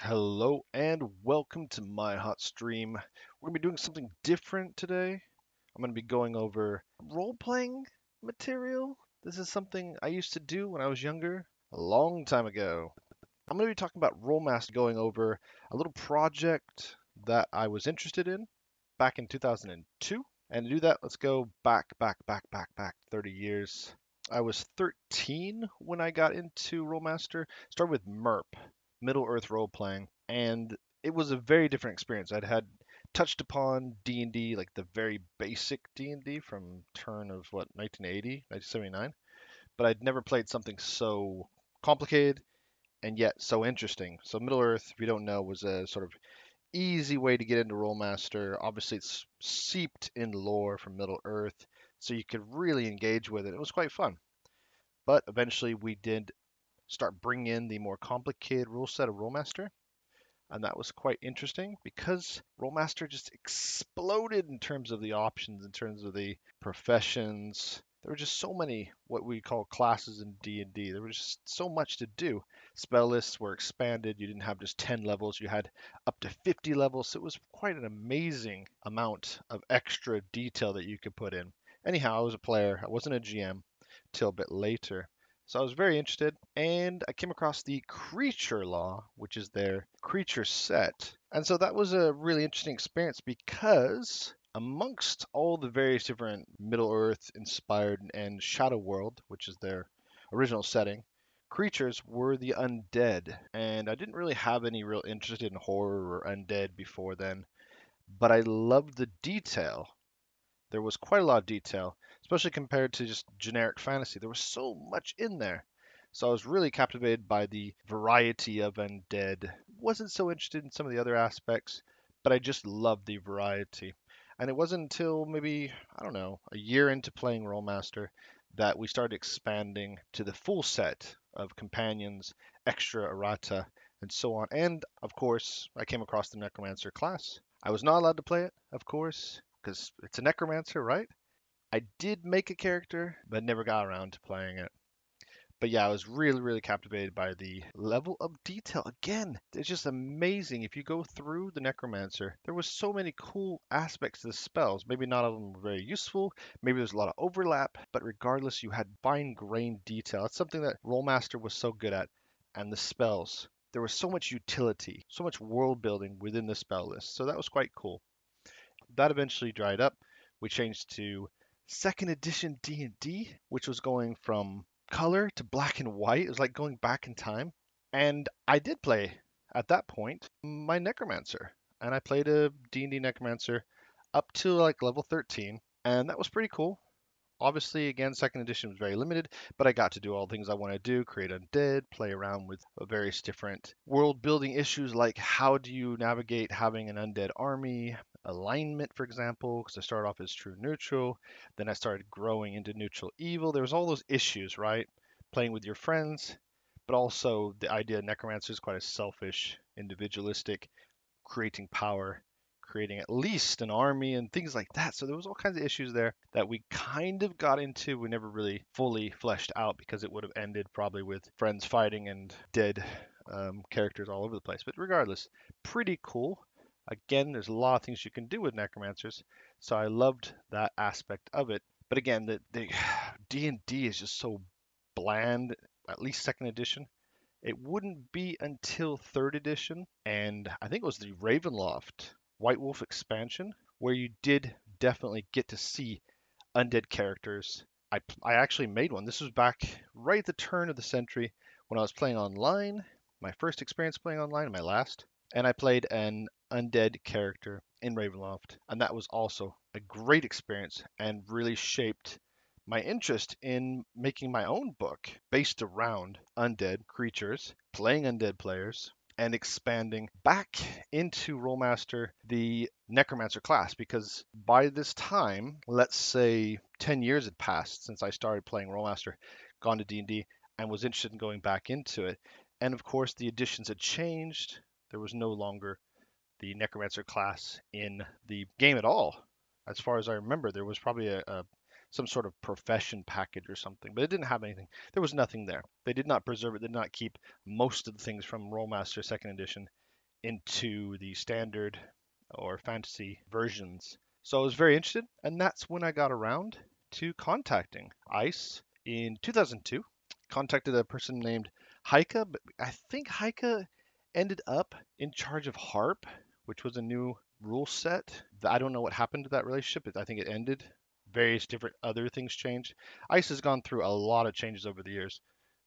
Hello and welcome to my hot stream. We're going to be doing something different today. I'm going to be going over role playing material. This is something I used to do when I was younger, a long time ago. I'm going to be talking about Rolemaster, going over a little project that I was interested in back in 2002. And to do that, let's go back, back, back, back, back 30 years. I was 13 when I got into Rolemaster. Started with MERP, Middle Earth role playing, and it was a very different experience. I'd had touched upon D&D, like the very basic D&D from turn of what 1980, 1979, but I'd never played something so complicated and yet so interesting. So Middle Earth, if you don't know, was a sort of easy way to get into Rolemaster. Obviously, it's seeped in lore from Middle Earth, so you could really engage with it. It was quite fun. But eventually, we did start bringing in the more complicated rule set of Rolemaster. And that was quite interesting because Rolemaster just exploded in terms of the options, in terms of the professions. There were just so many what we call classes in D&D. There was just so much to do. Spell lists were expanded. You didn't have just 10 levels. You had up to 50 levels. So it was quite an amazing amount of extra detail that you could put in. Anyhow, I was a player. I wasn't a GM till a bit later. So I was very interested, and I came across the creature law, which is their creature set. And so that was a really interesting experience because amongst all the various different Middle Earth inspired and Shadow World, which is their original setting, creatures were the undead. And I didn't really have any real interest in horror or undead before then, but I loved the detail. There was quite a lot of detail especially compared to just generic fantasy. There was so much in there. So I was really captivated by the variety of undead. Wasn't so interested in some of the other aspects, but I just loved the variety. And it wasn't until maybe, I don't know, a year into playing Rolemaster that we started expanding to the full set of companions, extra errata, and so on. And of course, I came across the Necromancer class. I was not allowed to play it, of course, because it's a Necromancer, right? I did make a character, but never got around to playing it. But yeah, I was really, really captivated by the level of detail. Again, it's just amazing. If you go through the Necromancer, there was so many cool aspects to the spells. Maybe not all of them were very useful. Maybe there's a lot of overlap, but regardless, you had fine-grained detail. It's something that Rolemaster was so good at. And the spells, there was so much utility, so much world building within the spell list. So that was quite cool. That eventually dried up. We changed to second edition D&D, which was going from color to black and white. It was like going back in time. And I did play at that point my necromancer, and I played a D&D necromancer up to like level 13, and that was pretty cool. Obviously, again, second edition was very limited, but I got to do all the things I want to do create undead, play around with various different world building issues like how do you navigate having an undead army, alignment, for example, because I started off as true neutral. Then I started growing into neutral evil. There was all those issues, right? Playing with your friends, but also the idea of necromancer is quite a selfish, individualistic, creating power, creating at least an army and things like that. So there was all kinds of issues there that we kind of got into. We never really fully fleshed out because it would have ended probably with friends fighting and dead um, characters all over the place. But regardless, pretty cool. Again, there's a lot of things you can do with necromancers, so I loved that aspect of it. But again, the the D&D is just so bland, at least second edition. It wouldn't be until third edition, and I think it was the Ravenloft White Wolf expansion, where you did definitely get to see undead characters. I, I actually made one. This was back right at the turn of the century when I was playing online. My first experience playing online, my last. And I played an undead character in Ravenloft, and that was also a great experience and really shaped my interest in making my own book based around undead creatures, playing undead players, and expanding back into Rolemaster the Necromancer class because by this time, let's say 10 years had passed since I started playing Rolemaster, gone to D&D, and was interested in going back into it. And of course, the editions had changed. There was no longer the Necromancer class in the game at all. As far as I remember, there was probably a, a some sort of profession package or something, but it didn't have anything. There was nothing there. They did not preserve it, They did not keep most of the things from Rolemaster Second Edition into the standard or fantasy versions. So I was very interested, and that's when I got around to contacting ICE in 2002. Contacted a person named Heike, but I think Heike ended up in charge of HARP, which was a new rule set. I don't know what happened to that relationship. I think it ended. Various different other things changed. ICE has gone through a lot of changes over the years.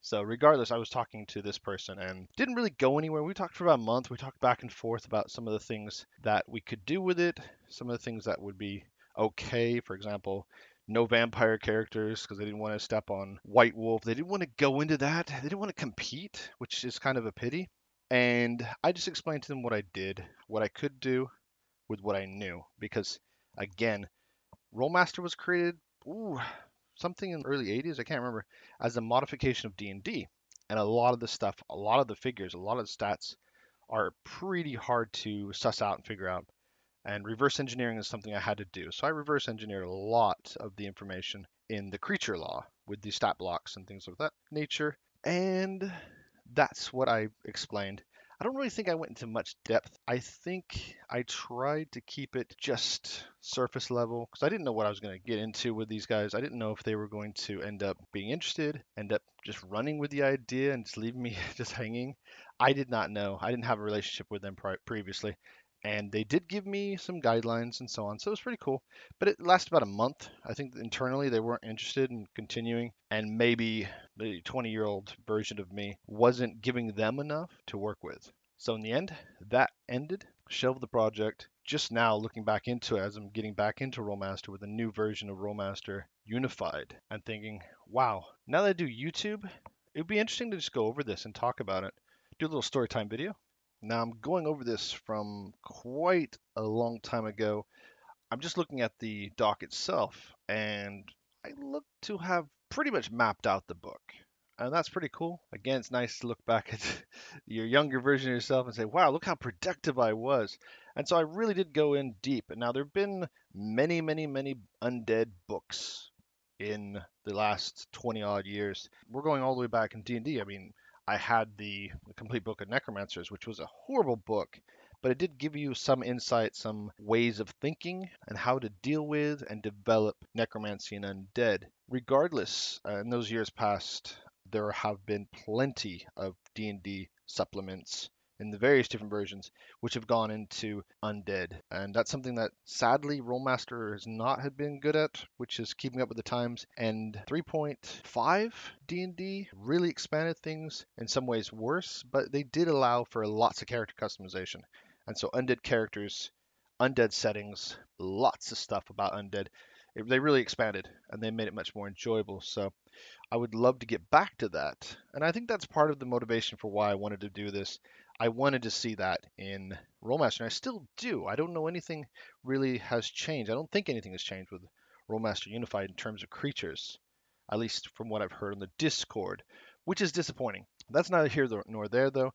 So regardless, I was talking to this person and didn't really go anywhere. We talked for about a month. We talked back and forth about some of the things that we could do with it, some of the things that would be okay. For example, no vampire characters because they didn't want to step on White Wolf. They didn't want to go into that. They didn't want to compete, which is kind of a pity. And I just explained to them what I did, what I could do with what I knew. Because again, Rolemaster was created ooh, something in the early 80s, I can't remember, as a modification of D&D. And a lot of the stuff, a lot of the figures, a lot of the stats are pretty hard to suss out and figure out. And reverse engineering is something I had to do. So I reverse engineered a lot of the information in the creature law with the stat blocks and things of that nature. And that's what I explained I don't really think I went into much depth. I think I tried to keep it just surface level because I didn't know what I was going to get into with these guys. I didn't know if they were going to end up being interested, end up just running with the idea and just leaving me just hanging. I did not know. I didn't have a relationship with them pri- previously and they did give me some guidelines and so on. So it was pretty cool. But it lasted about a month. I think internally they weren't interested in continuing, and maybe the 20 year old version of me wasn't giving them enough to work with. So in the end, that ended, shelved the project. Just now, looking back into it, as I'm getting back into Rolemaster with a new version of Rolemaster Unified, and thinking, wow, now that I do YouTube, it would be interesting to just go over this and talk about it. Do a little story time video, now I'm going over this from quite a long time ago. I'm just looking at the doc itself, and I look to have pretty much mapped out the book. And that's pretty cool. Again, it's nice to look back at your younger version of yourself and say, wow, look how productive I was. And so I really did go in deep. And now there have been many, many, many undead books in the last 20 odd years. We're going all the way back in D&D. I mean, I had the, complete book of Necromancers, which was a horrible book, but it did give you some insight, some ways of thinking, and how to deal with and develop necromancy and undead. Regardless, uh, in those years past, there have been plenty of D&D supplements in the various different versions, which have gone into undead. And that's something that sadly Rolemaster has not had been good at, which is keeping up with the times. And 3.5 D&D really expanded things in some ways worse, but they did allow for lots of character customization. And so undead characters, undead settings, lots of stuff about undead. It, they really expanded and they made it much more enjoyable. So I would love to get back to that. And I think that's part of the motivation for why I wanted to do this. I wanted to see that in Rolemaster, and I still do. I don't know anything really has changed. I don't think anything has changed with Rolemaster Unified in terms of creatures, at least from what I've heard on the Discord, which is disappointing. That's neither here nor there, though.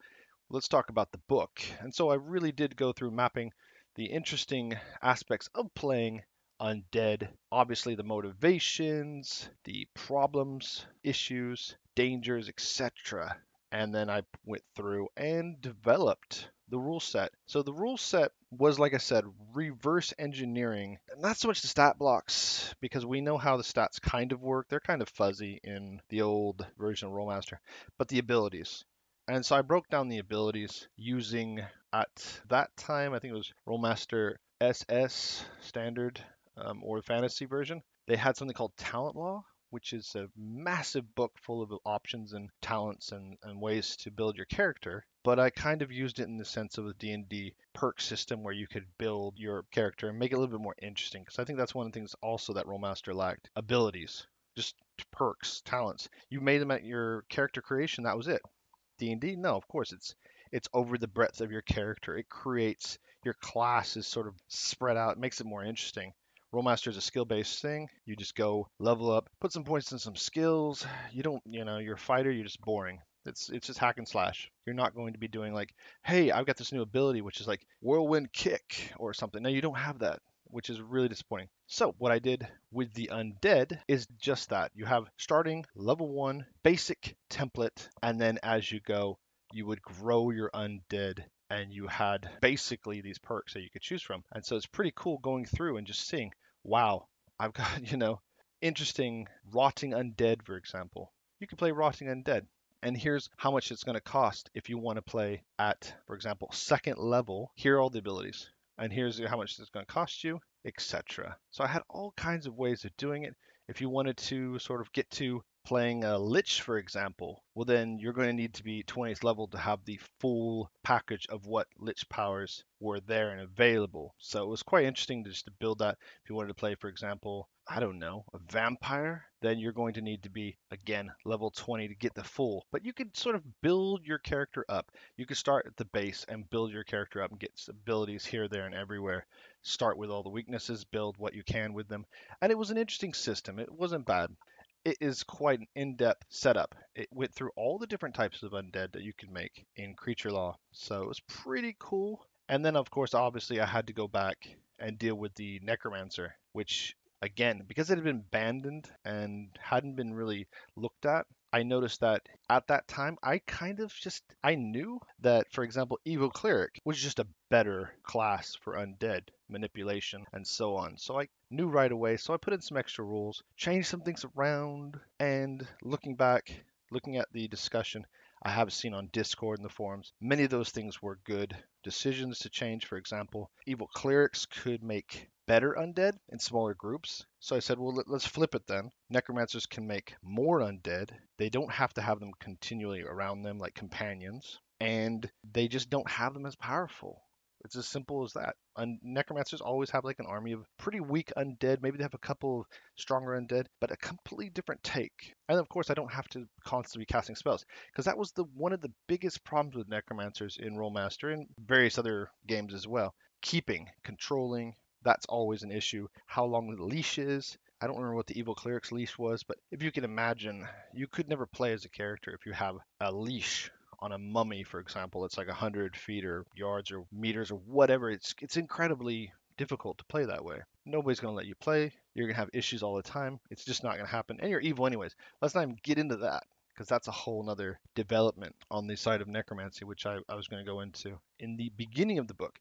Let's talk about the book. And so I really did go through mapping the interesting aspects of playing undead. Obviously, the motivations, the problems, issues, dangers, etc and then I went through and developed the rule set. So the rule set was, like I said, reverse engineering, not so much the stat blocks, because we know how the stats kind of work. They're kind of fuzzy in the old version of Rolemaster, but the abilities. And so I broke down the abilities using, at that time, I think it was Rolemaster SS standard um, or fantasy version. They had something called Talent Law, which is a massive book full of options and talents and, and ways to build your character. But I kind of used it in the sense of a D&D perk system where you could build your character and make it a little bit more interesting. Because I think that's one of the things also that Rolemaster lacked. Abilities, just perks, talents. You made them at your character creation, that was it. D&D, no, of course, it's it's over the breadth of your character. It creates your class is sort of spread out, it makes it more interesting. Rolemaster is a skill-based thing. You just go level up, put some points in some skills. You don't, you know, you're a fighter. You're just boring. It's it's just hack and slash. You're not going to be doing like, hey, I've got this new ability which is like whirlwind kick or something. No, you don't have that, which is really disappointing. So what I did with the undead is just that. You have starting level one basic template, and then as you go, you would grow your undead and you had basically these perks that you could choose from. And so it's pretty cool going through and just seeing, wow, I've got, you know, interesting rotting undead, for example. You can play rotting undead. And here's how much it's going to cost if you want to play at, for example, second level. Here are all the abilities. And here's how much it's going to cost you, etc. So I had all kinds of ways of doing it. If you wanted to sort of get to playing a Lich, for example, well, then you're going to need to be 20th level to have the full package of what Lich powers were there and available. So it was quite interesting to just to build that. If you wanted to play, for example, I don't know, a vampire, then you're going to need to be, again, level 20 to get the full. But you could sort of build your character up. You could start at the base and build your character up and get abilities here, there, and everywhere. Start with all the weaknesses, build what you can with them. And it was an interesting system. It wasn't bad it is quite an in-depth setup. It went through all the different types of undead that you can make in Creature Law, so it was pretty cool. And then, of course, obviously, I had to go back and deal with the Necromancer, which, again, because it had been abandoned and hadn't been really looked at, I noticed that at that time, I kind of just I knew that, for example, Evil Cleric was just a better class for undead manipulation and so on. So I knew right away. So I put in some extra rules, changed some things around, and looking back, looking at the discussion, I have seen on Discord and the forums. Many of those things were good decisions to change. For example, evil clerics could make better undead in smaller groups. So I said, well, let's flip it then. Necromancers can make more undead. They don't have to have them continually around them like companions, and they just don't have them as powerful. It's as simple as that. And necromancers always have like an army of pretty weak undead. Maybe they have a couple of stronger undead, but a completely different take. And of course, I don't have to constantly be casting spells because that was the one of the biggest problems with necromancers in Rolemaster and various other games as well. Keeping, controlling, that's always an issue. How long the leash is. I don't remember what the evil cleric's leash was, but if you can imagine, you could never play as a character if you have a leash on a mummy, for example, it's like 100 feet or yards or meters or whatever. It's it's incredibly difficult to play that way. Nobody's going to let you play. You're going to have issues all the time. It's just not going to happen. And you're evil anyways. Let's not even get into that because that's a whole other development on the side of necromancy, which I, I was going to go into in the beginning of the book.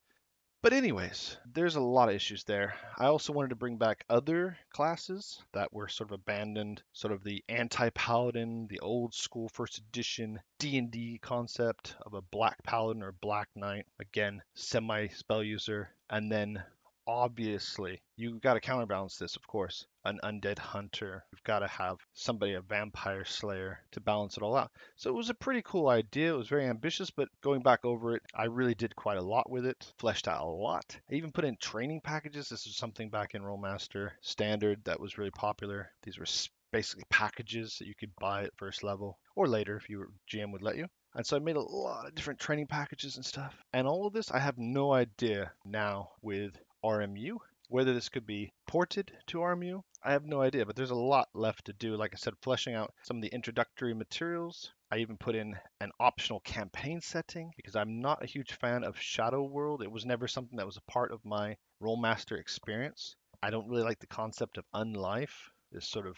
But anyways, there's a lot of issues there. I also wanted to bring back other classes that were sort of abandoned, sort of the anti-paladin, the old school first edition D&D concept of a black paladin or black knight, again, semi spell user, and then obviously you've got to counterbalance this of course. An undead hunter you've got to have somebody a vampire slayer to balance it all out. So it was a pretty cool idea it was very ambitious but going back over it i really did quite a lot with it fleshed out a lot. I even put in training packages this is something back in Rolemaster standard that was really popular. These were basically packages that you could buy at first level or later if your gm would let you. And so I made a lot of different training packages and stuff. And all of this, I have no idea now with RMU. Whether this could be ported to RMU, I have no idea, but there's a lot left to do. Like I said, fleshing out some of the introductory materials. I even put in an optional campaign setting because I'm not a huge fan of Shadow World. It was never something that was a part of my Rolemaster experience. I don't really like the concept of unlife, this sort of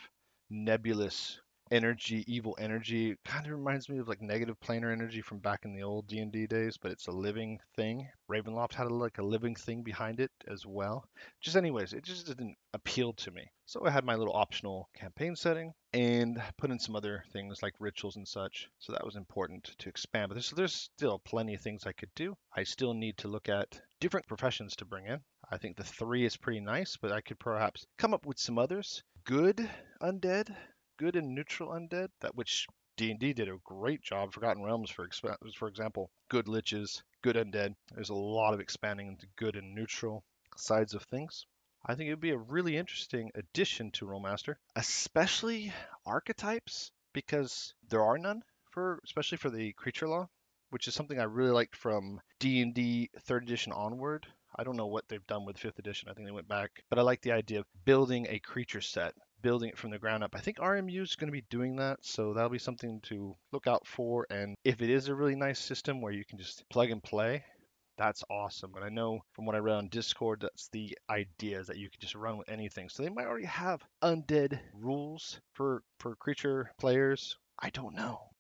nebulous energy, evil energy. Kind of reminds me of like negative planar energy from back in the old D&D days, but it's a living thing. Ravenloft had a, like a living thing behind it as well. Just anyways, it just didn't appeal to me. So I had my little optional campaign setting and put in some other things like rituals and such. So that was important to expand. But there's, there's still plenty of things I could do. I still need to look at different professions to bring in. I think the three is pretty nice, but I could perhaps come up with some others. Good undead good and neutral undead, that which D&D did a great job. Forgotten Realms, for for example, good liches, good undead. There's a lot of expanding into good and neutral sides of things. I think it would be a really interesting addition to Rolemaster, especially archetypes, because there are none for, especially for the creature law, which is something I really liked from D&D third edition onward. I don't know what they've done with fifth edition. I think they went back, but I like the idea of building a creature set building it from the ground up. I think RMU is going to be doing that, so that'll be something to look out for. And if it is a really nice system where you can just plug and play, that's awesome. And I know from what I read on Discord, that's the idea is that you can just run with anything. So they might already have undead rules for for creature players. I don't know,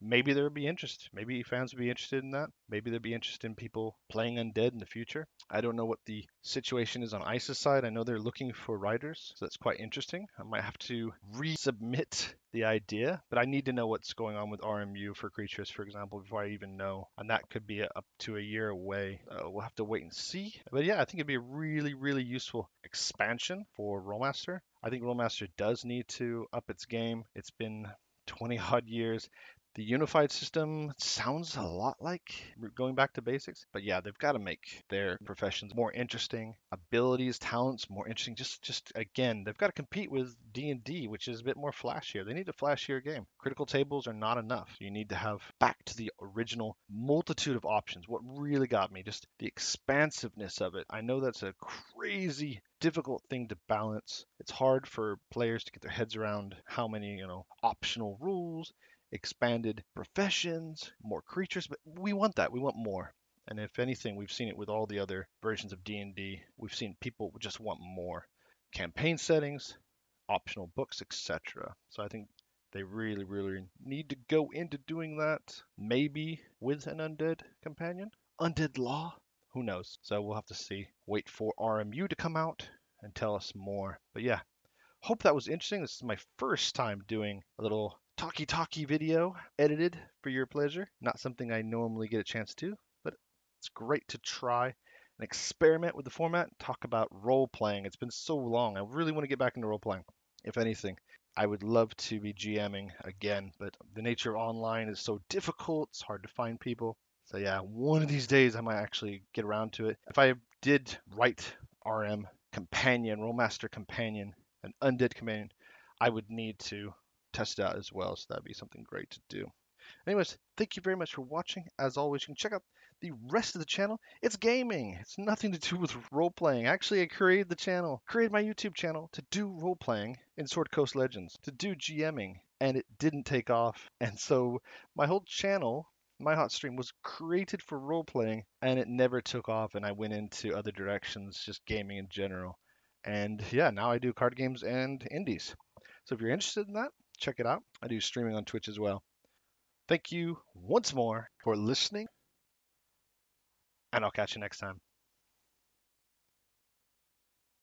maybe there would be interest. Maybe fans would be interested in that. Maybe there'd be interest in people playing undead in the future. I don't know what the situation is on ICE's side. I know they're looking for writers, so that's quite interesting. I might have to resubmit the idea, but I need to know what's going on with RMU for creatures, for example, before I even know. And that could be up to a year away. Uh, we'll have to wait and see. But yeah, I think it'd be a really, really useful expansion for Rolemaster. I think Rolemaster does need to up its game. It's been 20 odd years. The unified system sounds a lot like going back to basics, but yeah, they've got to make their mm. professions more interesting, abilities, talents more interesting. Just, just again, they've got to compete with D and D, which is a bit more flashier. They need a flashier game. Critical tables are not enough. You need to have back to the original multitude of options. What really got me, just the expansiveness of it. I know that's a crazy difficult thing to balance. It's hard for players to get their heads around how many, you know, optional rules expanded professions, more creatures, but we want that. We want more. And if anything, we've seen it with all the other versions of D&D. We've seen people just want more campaign settings, optional books, etc. So I think they really, really need to go into doing that. Maybe with an undead companion, undead law. Who knows? So we'll have to see. Wait for RMU to come out and tell us more. But yeah, hope that was interesting. This is my first time doing a little talkie talkie video edited for your pleasure. Not something I normally get a chance to, but it's great to try and experiment with the format, talk about role playing. It's been so long. I really want to get back into role playing. If anything, I would love to be GMing again, but the nature of online is so difficult. It's hard to find people. So yeah, one of these days I might actually get around to it. If I did write RM companion, Rolemaster companion, an undead companion, I would need to test it out as well. So that'd be something great to do. Anyways, thank you very much for watching. As always, you can check out the rest of the channel. It's gaming. It's nothing to do with role playing. Actually, I created the channel, created my YouTube channel to do role playing in Sword Coast Legends, to do GMing, and it didn't take off. And so my whole channel, my hot stream was created for role playing and it never took off and I went into other directions, just gaming in general. And yeah, now I do card games and indies. So if you're interested in that, check it out. I do streaming on Twitch as well. Thank you once more for listening, and I'll catch you next time.